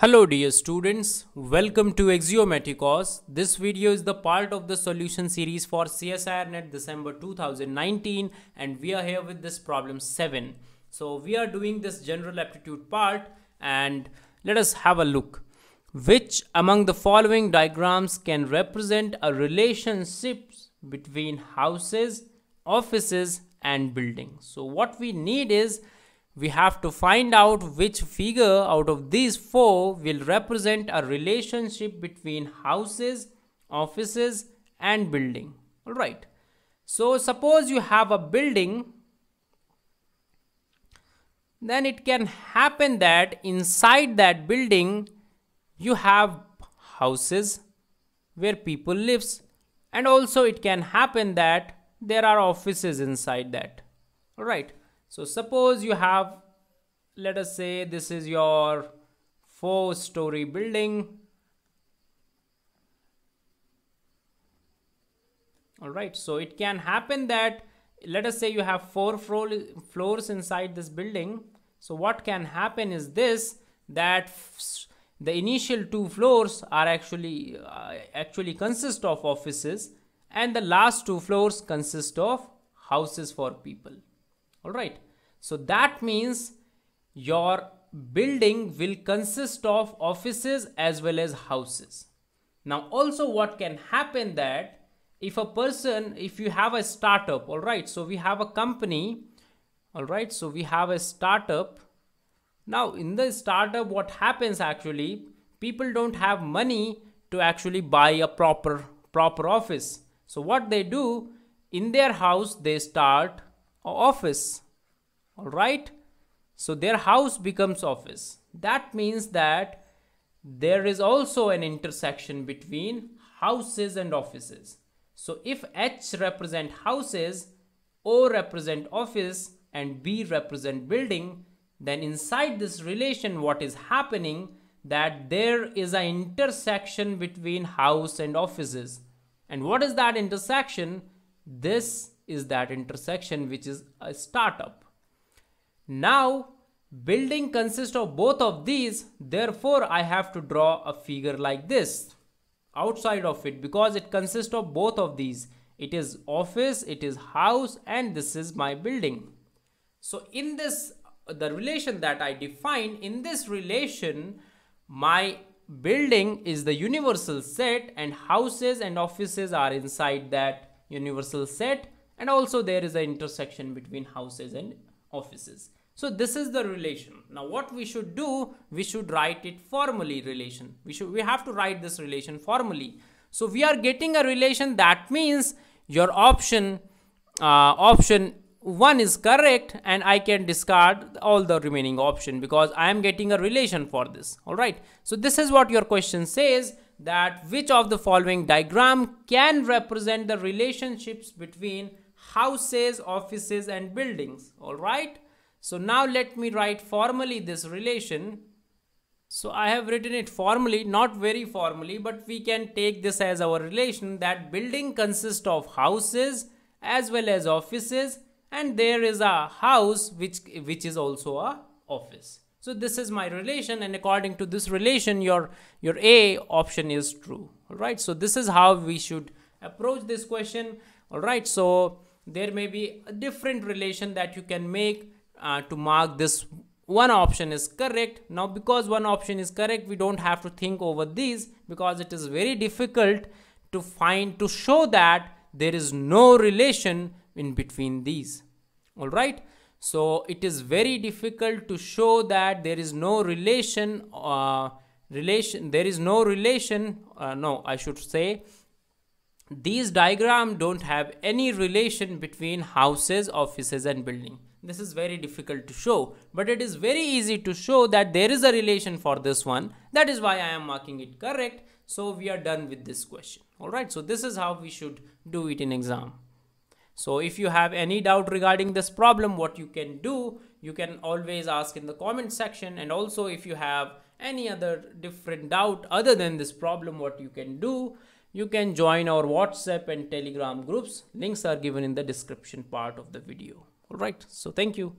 Hello dear students, welcome to Axiomatikos. This video is the part of the solution series for CSIR NET December 2019 and we are here with this problem 7. So we are doing this general aptitude part and let us have a look. Which among the following diagrams can represent a relationship between houses, offices and buildings? So what we need is we have to find out which figure out of these four will represent a relationship between houses, offices and building. Alright. So suppose you have a building then it can happen that inside that building you have houses where people lives and also it can happen that there are offices inside that. Alright. So suppose you have, let us say this is your four story building. All right, so it can happen that let us say you have four floors inside this building. So what can happen is this that the initial two floors are actually uh, actually consist of offices and the last two floors consist of houses for people all right. So that means your building will consist of offices as well as houses. Now also what can happen that if a person if you have a startup all right so we have a company all right so we have a startup. Now in the startup what happens actually people don't have money to actually buy a proper proper office. So what they do in their house they start office. All right? So their house becomes office. That means that there is also an intersection between houses and offices. So if h represent houses o represent office and b represent building then inside this relation what is happening that there is an intersection between house and offices. And what is that intersection? This is that intersection which is a startup. Now building consists of both of these therefore I have to draw a figure like this outside of it because it consists of both of these. It is office, it is house and this is my building. So in this the relation that I define in this relation my building is the universal set and houses and offices are inside that universal set and also there is an intersection between houses and offices. So this is the relation. Now what we should do, we should write it formally relation. We should we have to write this relation formally. So we are getting a relation that means your option uh, option 1 is correct and I can discard all the remaining option because I am getting a relation for this. Alright. So this is what your question says that which of the following diagram can represent the relationships between houses, offices and buildings. Alright. So now let me write formally this relation. So I have written it formally, not very formally, but we can take this as our relation that building consists of houses as well as offices and there is a house which which is also a office. So this is my relation and according to this relation your your A option is true. Alright. So this is how we should approach this question. Alright. So there may be a different relation that you can make uh, to mark this one option is correct. Now because one option is correct we don't have to think over these because it is very difficult to find to show that there is no relation in between these. All right? So it is very difficult to show that there is no relation uh, relation there is no relation uh, no i should say these diagram don't have any relation between houses, offices and building. This is very difficult to show, but it is very easy to show that there is a relation for this one. That is why I am marking it correct. So we are done with this question. Alright, so this is how we should do it in exam. So if you have any doubt regarding this problem, what you can do, you can always ask in the comment section. And also if you have any other different doubt other than this problem, what you can do, you can join our WhatsApp and Telegram groups. Links are given in the description part of the video. Alright, so thank you.